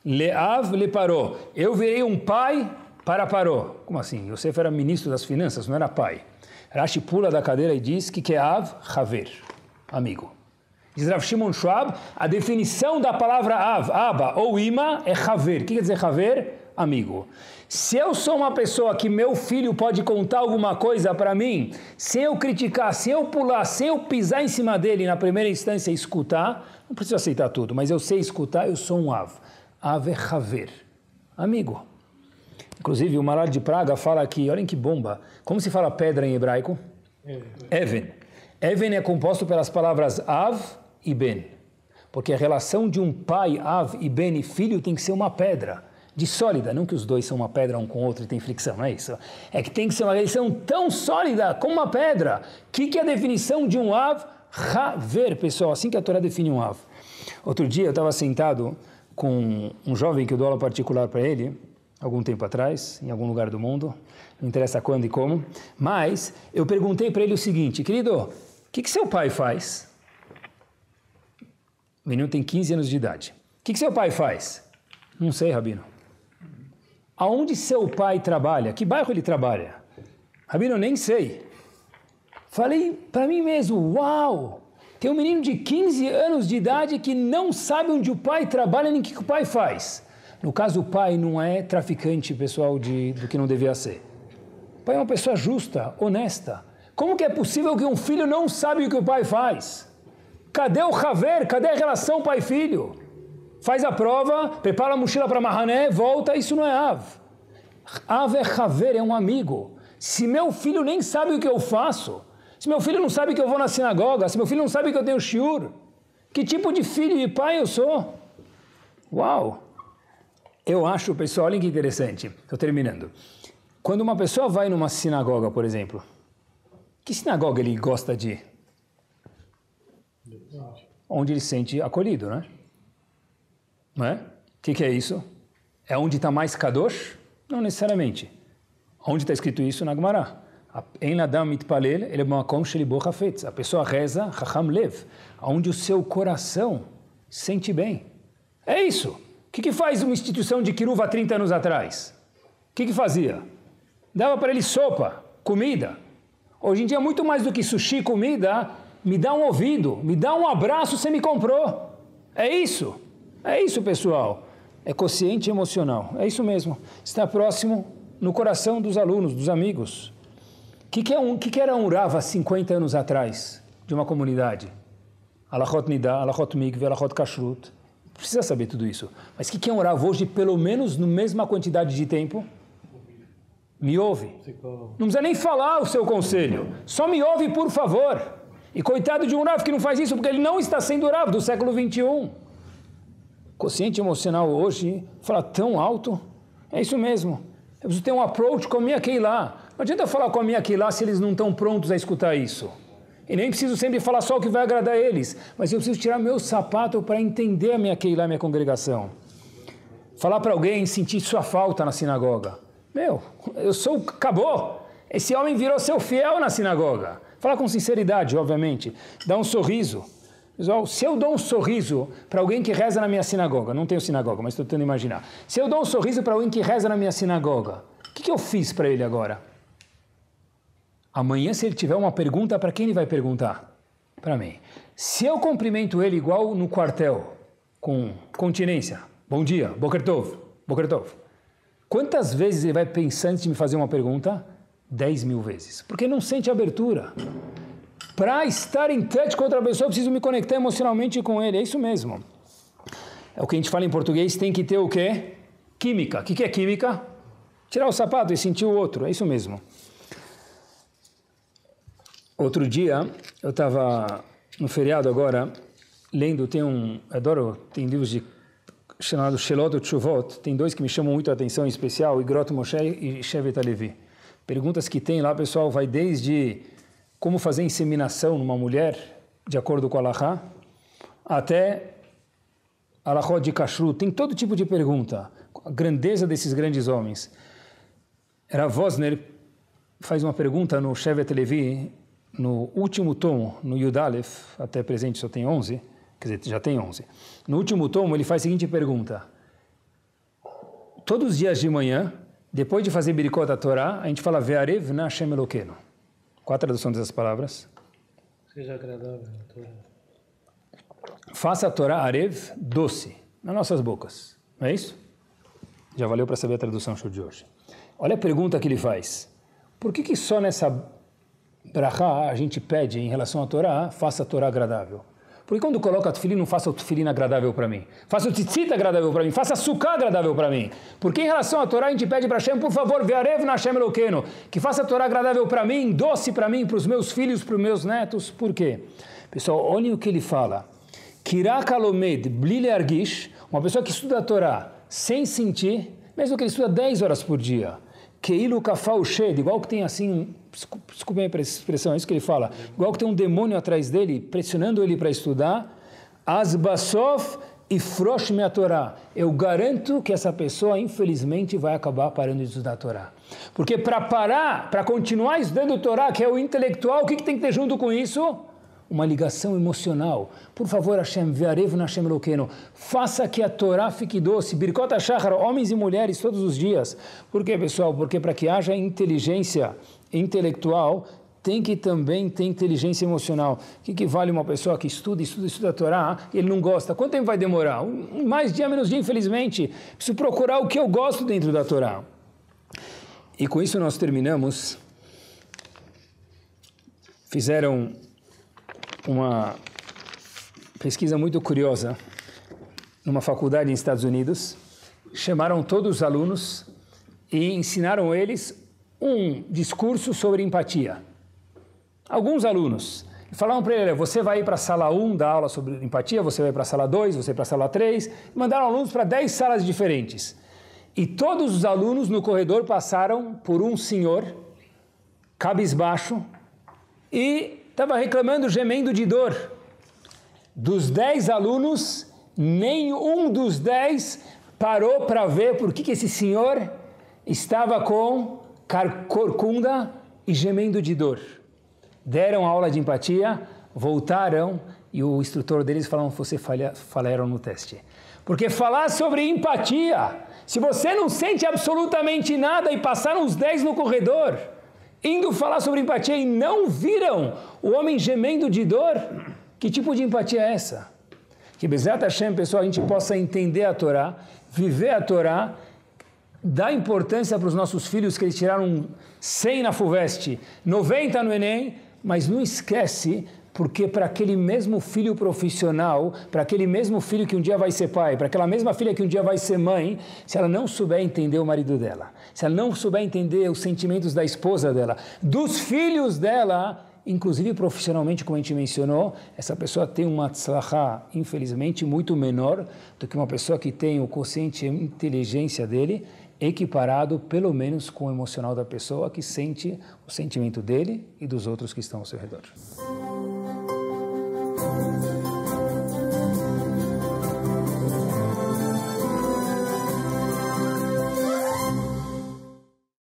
Leav le parou. Eu virei um pai para parou. Como assim? Yosef era ministro das finanças, não era pai. Rashi pula da cadeira e diz que que é Av, Haver, amigo. Diz Rav Shimon Schwab, a definição da palavra Av, Aba ou Ima é Haver. O que quer dizer Haver? Amigo. Se eu sou uma pessoa que meu filho pode contar alguma coisa para mim, sem eu criticar, sem eu pular, sem eu pisar em cima dele na primeira instância e escutar, não preciso aceitar tudo, mas eu sei escutar, eu sou um Av. Av é Haver, amigo. Inclusive, o Maral de Praga fala aqui, olhem que bomba. Como se fala pedra em hebraico? Even. Even é composto pelas palavras Av e Ben. Porque a relação de um pai, Av e Ben e filho tem que ser uma pedra. De sólida, não que os dois são uma pedra um com o outro e tem fricção, não é isso. É que tem que ser uma relação tão sólida como uma pedra. O que, que é a definição de um Av? Haver, pessoal, assim que a Torá define um Av. Outro dia eu estava sentado com um jovem que eu dou aula particular para ele, algum tempo atrás, em algum lugar do mundo, não interessa quando e como, mas eu perguntei para ele o seguinte, querido, o que, que seu pai faz? O menino tem 15 anos de idade. O que, que seu pai faz? Não sei, Rabino. Aonde seu pai trabalha? Que bairro ele trabalha? Rabino, nem sei. Falei para mim mesmo, uau! Tem um menino de 15 anos de idade que não sabe onde o pai trabalha nem o que o pai faz. No caso, o pai não é traficante, pessoal, de, do que não devia ser. O pai é uma pessoa justa, honesta. Como que é possível que um filho não sabe o que o pai faz? Cadê o haver? Cadê a relação pai-filho? Faz a prova, prepara a mochila para Mahané, volta, isso não é Av. Av é haver, é um amigo. Se meu filho nem sabe o que eu faço, se meu filho não sabe que eu vou na sinagoga, se meu filho não sabe que eu tenho shiur, que tipo de filho e pai eu sou? Uau! Eu acho, pessoal, olha que interessante. Estou terminando. Quando uma pessoa vai numa sinagoga, por exemplo, que sinagoga ele gosta de ir? Onde ele se sente acolhido, né? Não é? O que, que é isso? É onde está mais kadosh? Não necessariamente. Onde está escrito isso na Gemara? Em Ladam mitpalel, ele é makom. A pessoa reza hacham lev, onde o seu coração sente bem. É isso. O que, que faz uma instituição de Kiruva 30 anos atrás? O que, que fazia? Dava para ele sopa, comida. Hoje em dia, muito mais do que sushi, comida, me dá um ouvido, me dá um abraço, você me comprou. É isso. É isso, pessoal. É consciente emocional. É isso mesmo. Está próximo no coração dos alunos, dos amigos. O que, que, é um, que, que era um Rava 50 anos atrás de uma comunidade? Alachot Nida, Alachot Mikve, Alachot Kashrut. Precisa saber tudo isso. Mas o que, que é um Rav hoje, pelo menos na mesma quantidade de tempo? Me ouve. Não precisa nem falar o seu conselho. Só me ouve, por favor. E coitado de um Rav que não faz isso porque ele não está sendo Rav do século 21. Consciente emocional hoje fala tão alto. É isso mesmo. Eu preciso ter um approach com a minha lá. Não adianta falar com a minha lá se eles não estão prontos a escutar isso. E nem preciso sempre falar só o que vai agradar eles, mas eu preciso tirar meu sapato para entender a minha lá, a minha congregação. Falar para alguém sentir sua falta na sinagoga. Meu, eu sou. Acabou! Esse homem virou seu fiel na sinagoga. Fala com sinceridade, obviamente. Dá um sorriso. Se eu dou um sorriso para alguém que reza na minha sinagoga, não tenho sinagoga, mas estou tentando imaginar. Se eu dou um sorriso para alguém que reza na minha sinagoga, o que, que eu fiz para ele agora? Amanhã, se ele tiver uma pergunta, para quem ele vai perguntar? Para mim. Se eu cumprimento ele igual no quartel, com continência, bom dia, Boker Tov, Boker Tov. Quantas vezes ele vai pensar antes de me fazer uma pergunta? Dez mil vezes. Porque não sente abertura. Para estar em touch com outra pessoa, eu preciso me conectar emocionalmente com ele. É isso mesmo. É o que a gente fala em português, tem que ter o quê? Química. O que é química? Tirar o sapato e sentir o outro. É isso mesmo. Outro dia, eu estava no feriado agora, lendo, tem um, adoro, tem livros de chamado Shelot Chuvot, tem dois que me chamam muito a atenção em especial, Igrot Moshe e Shevet Alevi. Perguntas que tem lá, pessoal, vai desde como fazer inseminação numa mulher, de acordo com a Allahá, até Alahó de Kashrut. Tem todo tipo de pergunta. A grandeza desses grandes homens. Era Vosner faz uma pergunta no Shevet Levi, no último tomo, no Yudalef, até presente só tem 11, quer dizer, já tem 11. No último tomo ele faz a seguinte pergunta. Todos os dias de manhã, depois de fazer Birikot a Torá, a gente fala Ve'arev na Hashem Eloqueno. Qual a tradução dessas palavras? Seja agradável a Torá. Faça a Torá Arev doce, nas nossas bocas. Não é isso? Já valeu para saber a tradução show de hoje. Olha a pergunta que ele faz. Por que, que só nessa brachá a gente pede em relação à Torá, faça a Torá agradável? Porque quando coloca tefilim, não faça o tefilim agradável para mim. Faça o tzitzit agradável para mim. Faça a suká agradável para mim. Porque em relação à Torá, a gente pede para Hashem, por favor, ve'arev na Hashem Eloqueno, que faça a Torá agradável para mim, doce para mim, para os meus filhos, para os meus netos. Por quê? Pessoal, olhem o que ele fala. Kirak alomed blile argish, uma pessoa que estuda a Torá sem sentir, mesmo que ele estuda 10 horas por dia, Keilu kafau shed, igual que tem assim, desculpe a expressão, é isso que ele fala, igual que tem um demônio atrás dele, pressionando ele para estudar, asbasof e frosh a Torá. Eu garanto que essa pessoa, infelizmente, vai acabar parando de estudar a Torá. Porque para parar, para continuar estudando a Torá, que é o intelectual, o que, que tem que ter junto com isso? uma ligação emocional. Por favor, Hashem, ve'arev Hashem Eloqueno, faça que a Torá fique doce. Birkot HaShachar, homens e mulheres, todos os dias. Por quê, pessoal? Porque para que haja inteligência intelectual, tem que também ter inteligência emocional. O que, que vale uma pessoa que estuda, estuda, estuda a Torá ele não gosta? Quanto tempo vai demorar? Mais dia, menos dia, infelizmente. Preciso procurar o que eu gosto dentro da Torá. E com isso nós terminamos. Fizeram uma pesquisa muito curiosa numa faculdade nos Estados Unidos. Chamaram todos os alunos e ensinaram eles um discurso sobre empatia. Alguns alunos falaram para ele: você vai para a sala 1 da aula sobre empatia, você vai para a sala 2, você vai para a sala 3. Mandaram alunos para 10 salas diferentes. E todos os alunos no corredor passaram por um senhor, cabisbaixo, e estava reclamando, gemendo de dor. Dos dez alunos, nenhum dos dez parou para ver por que, que esse senhor estava com corcunda e gemendo de dor. Deram aula de empatia, voltaram e o instrutor deles falou: você falha, falaram no teste. Porque falar sobre empatia, se você não sente absolutamente nada e passaram os dez no corredor, indo falar sobre empatia e não viram o homem gemendo de dor, que tipo de empatia é essa? Que Bezat Hashem, pessoal, a gente possa entender a Torá, viver a Torá, dar importância para os nossos filhos que eles tiraram 100 na FUVEST, 90 no Enem, mas não esquece porque para aquele mesmo filho profissional, para aquele mesmo filho que um dia vai ser pai, para aquela mesma filha que um dia vai ser mãe, se ela não souber entender o marido dela, se ela não souber entender os sentimentos da esposa dela, dos filhos dela, inclusive profissionalmente, como a gente mencionou, essa pessoa tem uma tzlachá, infelizmente, muito menor do que uma pessoa que tem o consciente inteligência dele equiparado, pelo menos, com o emocional da pessoa que sente o sentimento dele e dos outros que estão ao seu redor.